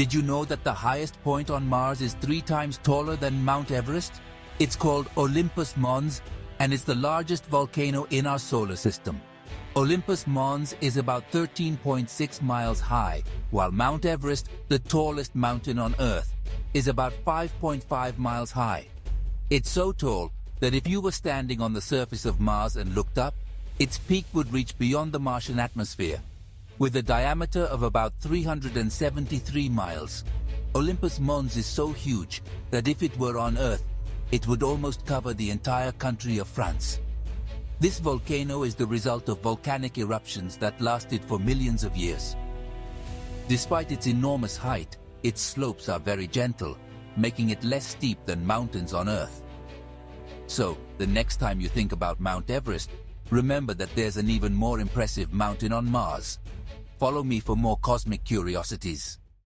Did you know that the highest point on Mars is three times taller than Mount Everest? It's called Olympus Mons, and it's the largest volcano in our solar system. Olympus Mons is about 13.6 miles high, while Mount Everest, the tallest mountain on Earth, is about 5.5 miles high. It's so tall that if you were standing on the surface of Mars and looked up, its peak would reach beyond the Martian atmosphere. With a diameter of about 373 miles, Olympus Mons is so huge that if it were on Earth, it would almost cover the entire country of France. This volcano is the result of volcanic eruptions that lasted for millions of years. Despite its enormous height, its slopes are very gentle, making it less steep than mountains on Earth. So, the next time you think about Mount Everest, remember that there's an even more impressive mountain on Mars. Follow me for more cosmic curiosities.